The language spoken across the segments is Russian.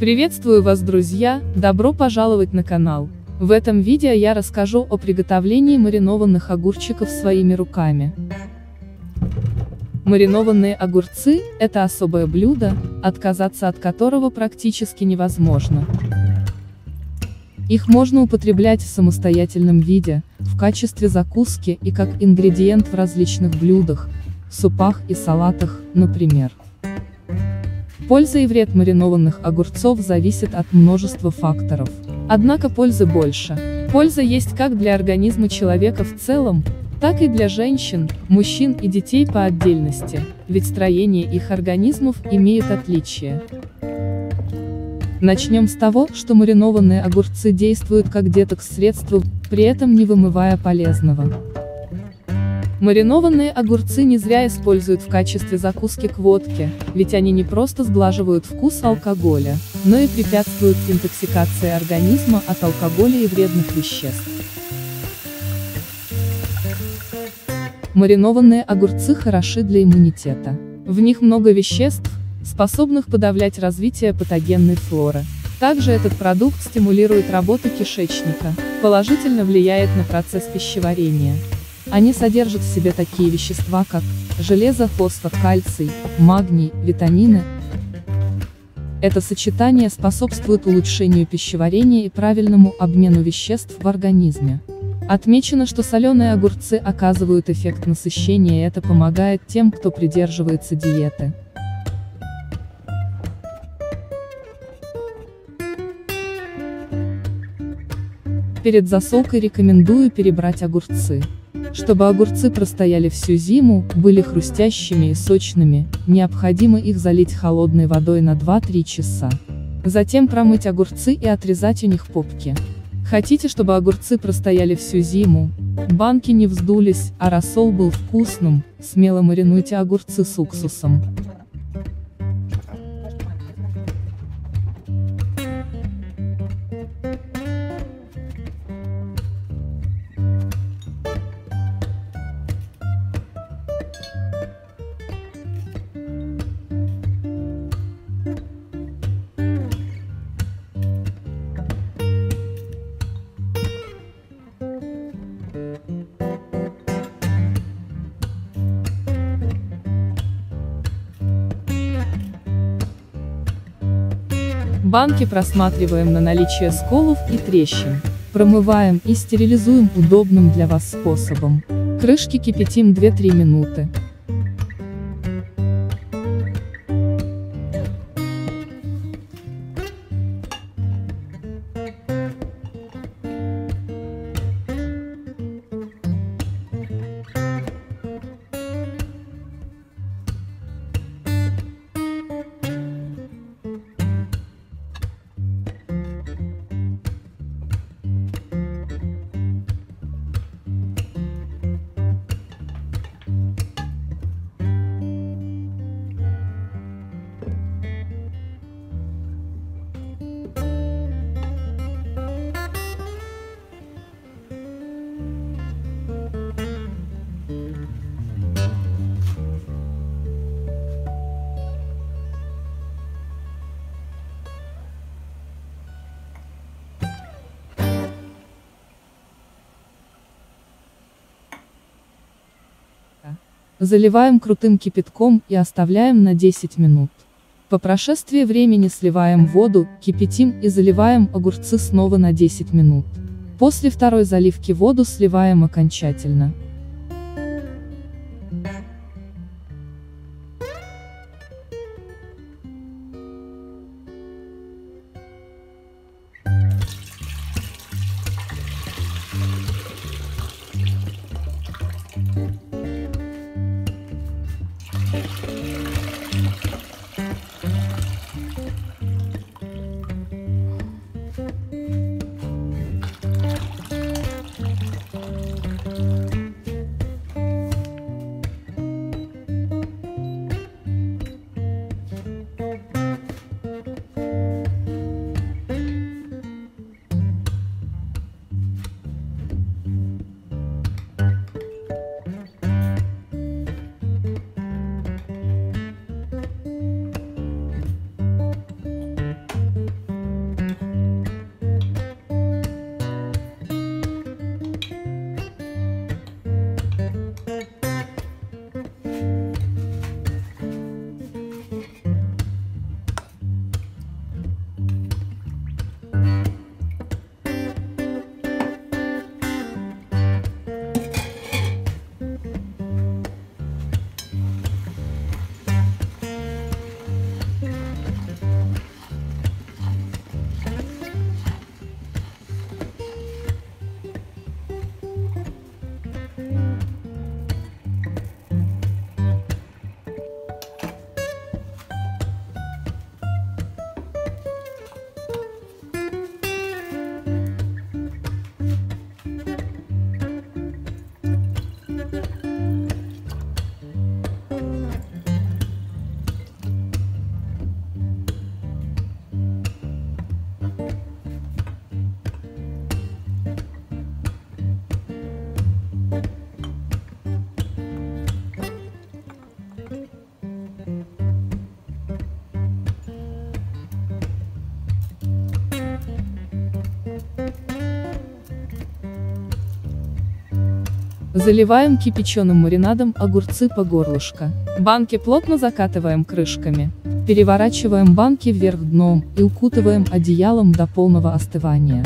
Приветствую вас, друзья, добро пожаловать на канал. В этом видео я расскажу о приготовлении маринованных огурчиков своими руками. Маринованные огурцы – это особое блюдо, отказаться от которого практически невозможно. Их можно употреблять в самостоятельном виде, в качестве закуски и как ингредиент в различных блюдах, супах и салатах, например. Польза и вред маринованных огурцов зависит от множества факторов. Однако пользы больше. Польза есть как для организма человека в целом, так и для женщин, мужчин и детей по отдельности, ведь строение их организмов имеет отличия. Начнем с того, что маринованные огурцы действуют как детокс-средство, при этом не вымывая полезного. Маринованные огурцы не зря используют в качестве закуски к водке, ведь они не просто сглаживают вкус алкоголя, но и препятствуют интоксикации организма от алкоголя и вредных веществ. Маринованные огурцы хороши для иммунитета. В них много веществ, способных подавлять развитие патогенной флоры. Также этот продукт стимулирует работу кишечника, положительно влияет на процесс пищеварения. Они содержат в себе такие вещества, как железо, фосфор, кальций, магний, витамины. Это сочетание способствует улучшению пищеварения и правильному обмену веществ в организме. Отмечено, что соленые огурцы оказывают эффект насыщения и это помогает тем, кто придерживается диеты. Перед засолкой рекомендую перебрать огурцы. Чтобы огурцы простояли всю зиму, были хрустящими и сочными, необходимо их залить холодной водой на 2-3 часа. Затем промыть огурцы и отрезать у них попки. Хотите, чтобы огурцы простояли всю зиму? Банки не вздулись, а рассол был вкусным, смело маринуйте огурцы с уксусом. Банки просматриваем на наличие сколов и трещин. Промываем и стерилизуем удобным для вас способом. Крышки кипятим 2-3 минуты. Заливаем крутым кипятком и оставляем на 10 минут. По прошествии времени сливаем воду, кипятим и заливаем огурцы снова на 10 минут. После второй заливки воду сливаем окончательно. Заливаем кипяченым маринадом огурцы по горлышко. Банки плотно закатываем крышками. Переворачиваем банки вверх дном и укутываем одеялом до полного остывания.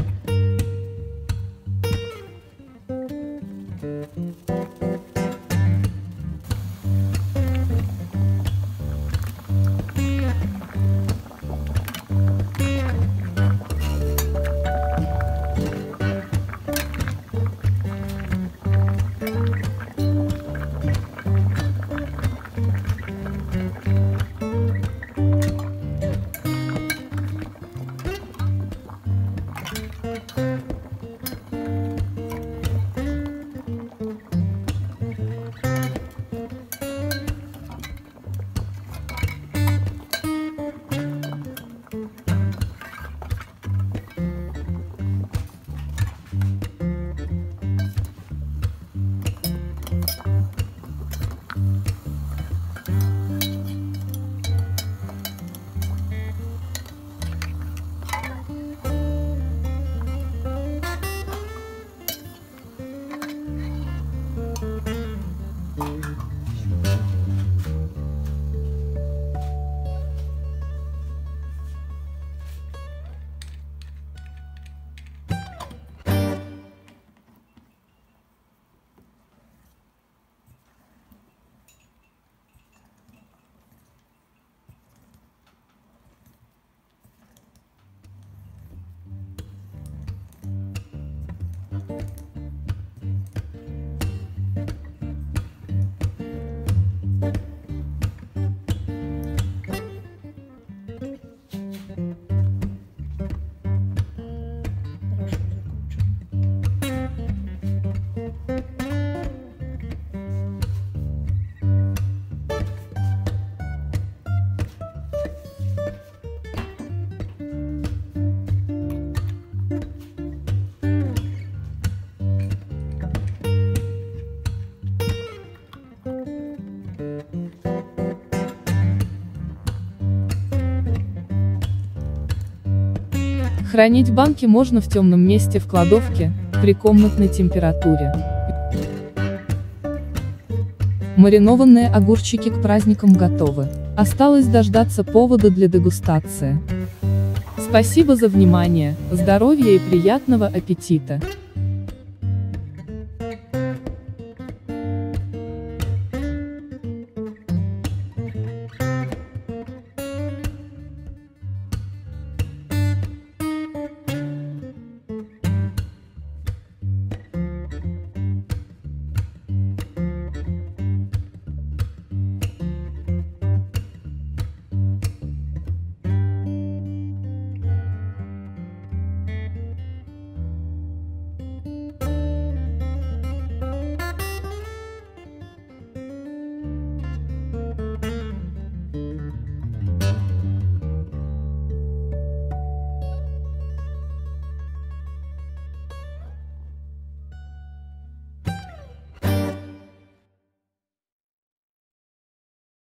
Хранить банки можно в темном месте в кладовке, при комнатной температуре. Маринованные огурчики к праздникам готовы. Осталось дождаться повода для дегустации. Спасибо за внимание, здоровья и приятного аппетита!